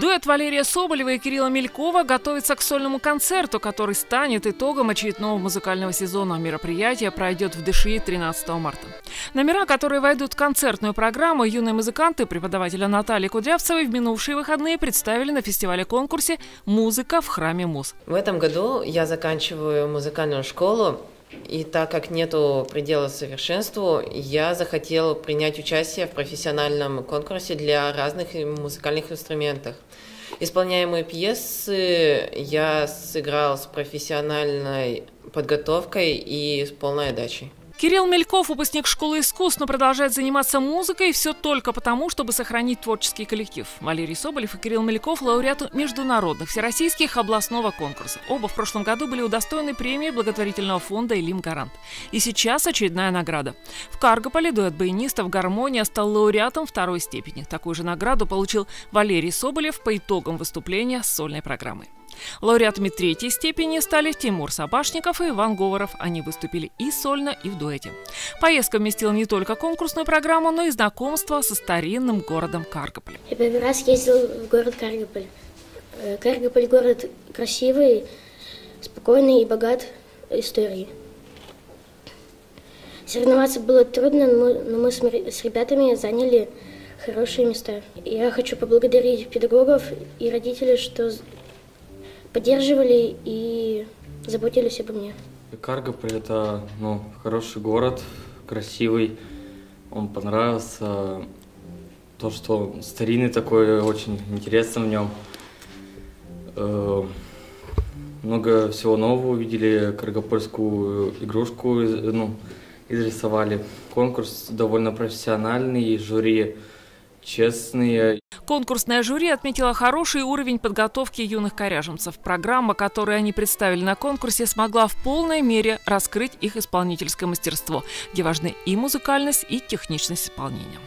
Дуэт Валерия Соболева и Кирилла Мелькова готовится к сольному концерту, который станет итогом очередного музыкального сезона. Мероприятие пройдет в ДШИ 13 марта. Номера, которые войдут в концертную программу, юные музыканты преподавателя Натальи Кудрявцевой в минувшие выходные представили на фестивале-конкурсе «Музыка в храме Муз». В этом году я заканчиваю музыкальную школу и так как нету предела совершенству, я захотел принять участие в профессиональном конкурсе для разных музыкальных инструментов. Исполняемые пьесы я сыграл с профессиональной подготовкой и с полной отдачей. Кирилл Мельков, выпускник школы искусств, но продолжает заниматься музыкой все только потому, чтобы сохранить творческий коллектив. Валерий Соболев и Кирилл Мельков – лауреаты международных, всероссийских областного конкурса. Оба в прошлом году были удостоены премии благотворительного фонда «Элим Гарант». И сейчас очередная награда. В Каргополе дуэт баянистов «Гармония» стал лауреатом второй степени. Такую же награду получил Валерий Соболев по итогам выступления с сольной программой. Лауреатами третьей степени стали Тимур Сабашников и Иван Говоров. Они выступили и сольно, и в дуэте. Поездка вместила не только конкурсную программу, но и знакомство со старинным городом Каргополь. Я первый раз ездил в город Каргополь. Э, Каргополь город красивый, спокойный и богат историей. Соревноваться было трудно, но мы с ребятами заняли хорошие места. Я хочу поблагодарить педагогов и родителей, что поддерживали и заботились обо мне. Каргополь – это ну, хороший город, красивый. Он понравился. То, что старинный такой, очень интересно в нем. Э, много всего нового увидели, каргопольскую игрушку ну, изрисовали. Конкурс довольно профессиональный, жюри честные. Конкурсное жюри отметило хороший уровень подготовки юных коряжемцев. Программа, которую они представили на конкурсе, смогла в полной мере раскрыть их исполнительское мастерство, где важны и музыкальность, и техничность исполнения.